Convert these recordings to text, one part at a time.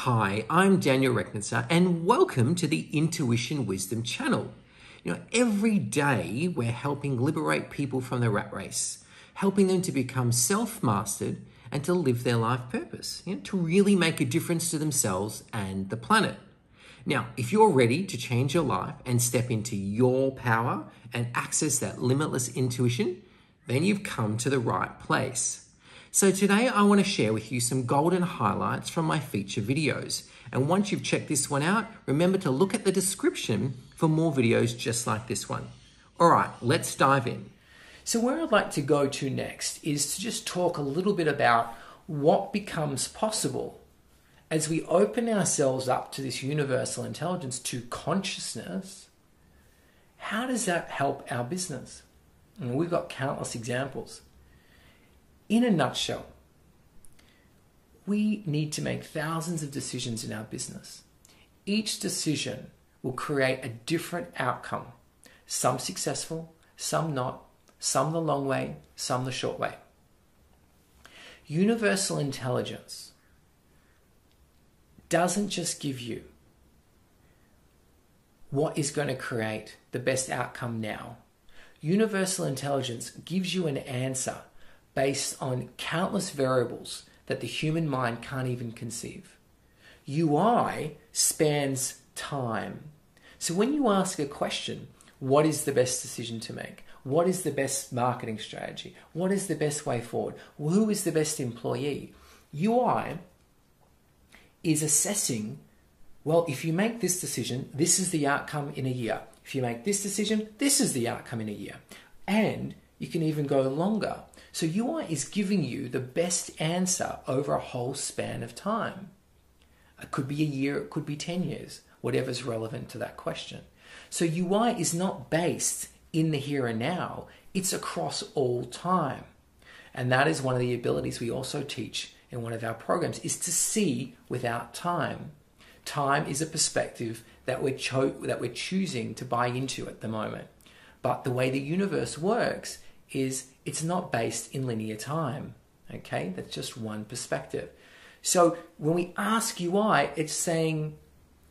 Hi, I'm Daniel Rechnitzer, and welcome to the Intuition Wisdom channel. You know, every day we're helping liberate people from the rat race, helping them to become self mastered and to live their life purpose, you know, to really make a difference to themselves and the planet. Now, if you're ready to change your life and step into your power and access that limitless intuition, then you've come to the right place. So today I want to share with you some golden highlights from my feature videos. And once you've checked this one out, remember to look at the description for more videos just like this one. All right, let's dive in. So where I'd like to go to next is to just talk a little bit about what becomes possible as we open ourselves up to this universal intelligence, to consciousness. How does that help our business? And we've got countless examples. In a nutshell, we need to make thousands of decisions in our business. Each decision will create a different outcome, some successful, some not, some the long way, some the short way. Universal intelligence doesn't just give you what is going to create the best outcome now. Universal intelligence gives you an answer based on countless variables that the human mind can't even conceive. UI spans time. So when you ask a question, what is the best decision to make? What is the best marketing strategy? What is the best way forward? Who is the best employee? UI is assessing well, if you make this decision, this is the outcome in a year. If you make this decision, this is the outcome in a year. And you can even go longer. So UI is giving you the best answer over a whole span of time. It could be a year, it could be 10 years, whatever's relevant to that question. So UI is not based in the here and now, it's across all time. And that is one of the abilities we also teach in one of our programs is to see without time. Time is a perspective that we're, cho- that we're choosing to buy into at the moment. But the way the universe works is it's not based in linear time. Okay, that's just one perspective. So when we ask UI, it's saying,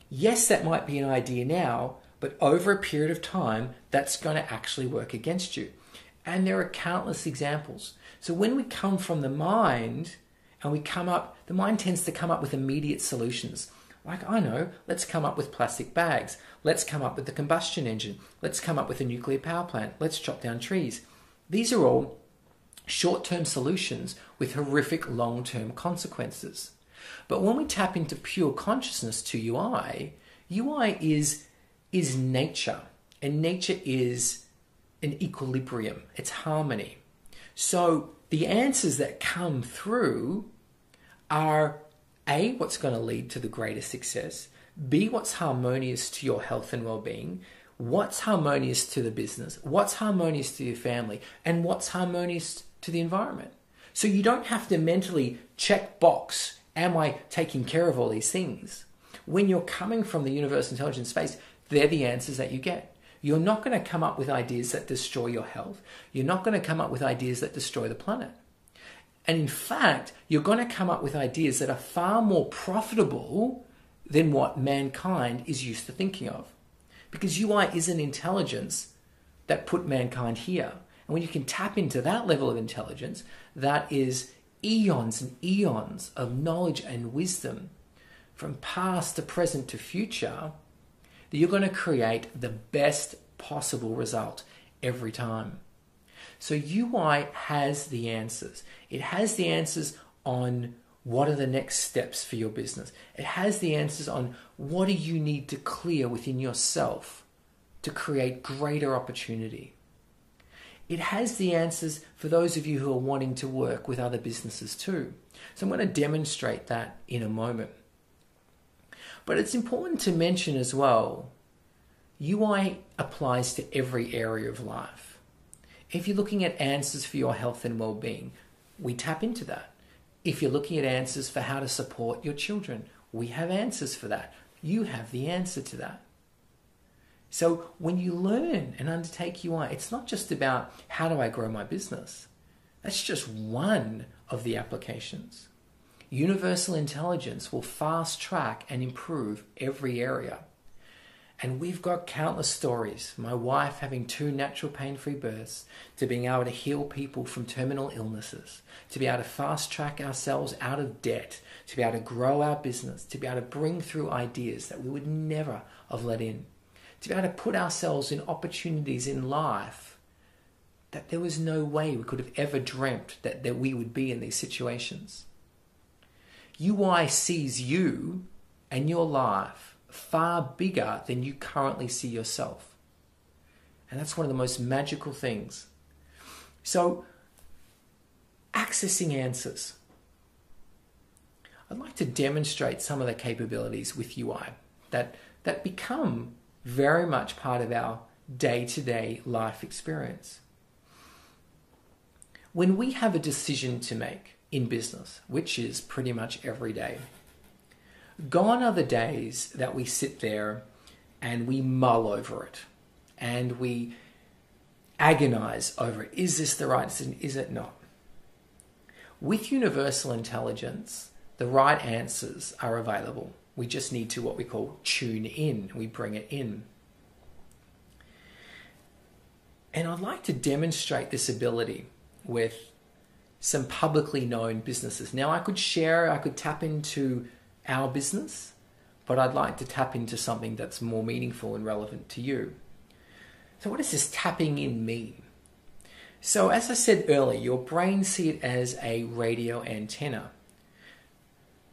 yes, that might be an idea now, but over a period of time, that's going to actually work against you. And there are countless examples. So when we come from the mind and we come up, the mind tends to come up with immediate solutions. Like, I know, let's come up with plastic bags. Let's come up with the combustion engine. Let's come up with a nuclear power plant. Let's chop down trees. These are all short term solutions with horrific long term consequences. But when we tap into pure consciousness to UI, UI is, is nature, and nature is an equilibrium, it's harmony. So the answers that come through are A, what's going to lead to the greatest success, B, what's harmonious to your health and well being, what's harmonious to the business, what's harmonious to your family, and what's harmonious to the environment. So you don't have to mentally check box, am I taking care of all these things? When you're coming from the universe intelligence space, they're the answers that you get. You're not going to come up with ideas that destroy your health. You're not going to come up with ideas that destroy the planet. And in fact, you're going to come up with ideas that are far more profitable than what mankind is used to thinking of. Because UI is an intelligence that put mankind here. And when you can tap into that level of intelligence, that is eons and eons of knowledge and wisdom from past to present to future, that you're going to create the best possible result every time. So UI has the answers. It has the answers on what are the next steps for your business? It has the answers on what do you need to clear within yourself to create greater opportunity. It has the answers for those of you who are wanting to work with other businesses too. So I'm going to demonstrate that in a moment. But it's important to mention as well UI applies to every area of life. If you're looking at answers for your health and well being, we tap into that. If you're looking at answers for how to support your children, we have answers for that. You have the answer to that. So when you learn and undertake UI, it's not just about how do I grow my business. That's just one of the applications. Universal intelligence will fast track and improve every area. And we've got countless stories. My wife having two natural pain free births, to being able to heal people from terminal illnesses, to be able to fast track ourselves out of debt, to be able to grow our business, to be able to bring through ideas that we would never have let in, to be able to put ourselves in opportunities in life that there was no way we could have ever dreamt that, that we would be in these situations. UI sees you and your life far bigger than you currently see yourself. And that's one of the most magical things. So, accessing answers. I'd like to demonstrate some of the capabilities with UI that, that become very much part of our day to day life experience. When we have a decision to make in business, which is pretty much every day, Gone are the days that we sit there and we mull over it and we agonize over it. Is this the right decision? Is it not? With universal intelligence, the right answers are available. We just need to what we call tune in. We bring it in. And I'd like to demonstrate this ability with some publicly known businesses. Now, I could share, I could tap into our business, but I'd like to tap into something that's more meaningful and relevant to you. So, what does this tapping in mean? So, as I said earlier, your brain see it as a radio antenna.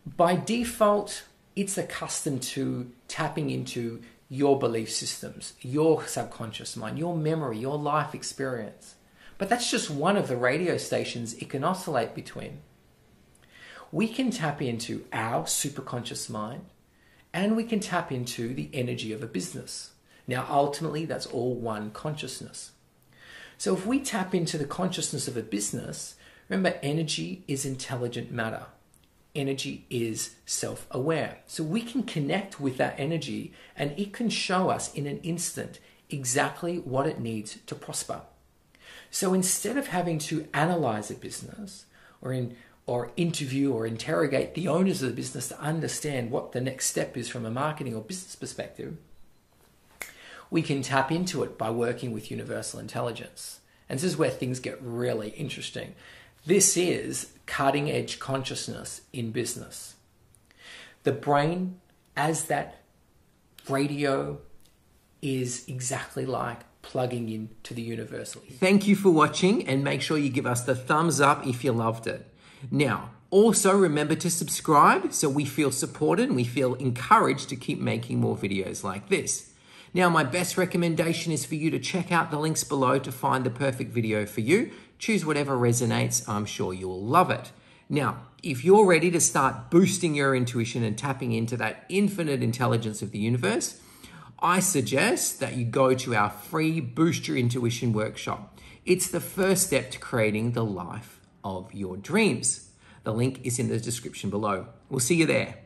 By default, it's accustomed to tapping into your belief systems, your subconscious mind, your memory, your life experience. But that's just one of the radio stations it can oscillate between we can tap into our superconscious mind and we can tap into the energy of a business. Now, ultimately, that's all one consciousness. So, if we tap into the consciousness of a business, remember, energy is intelligent matter. Energy is self aware. So, we can connect with that energy and it can show us in an instant exactly what it needs to prosper. So, instead of having to analyze a business or in or interview or interrogate the owners of the business to understand what the next step is from a marketing or business perspective, we can tap into it by working with universal intelligence. And this is where things get really interesting. This is cutting edge consciousness in business. The brain, as that radio, is exactly like plugging in to the universal. Thank you for watching and make sure you give us the thumbs up if you loved it. Now, also remember to subscribe so we feel supported and we feel encouraged to keep making more videos like this. Now, my best recommendation is for you to check out the links below to find the perfect video for you. Choose whatever resonates. I'm sure you'll love it. Now, if you're ready to start boosting your intuition and tapping into that infinite intelligence of the universe, I suggest that you go to our free Boost Your Intuition workshop. It's the first step to creating the life of your dreams. The link is in the description below. We'll see you there.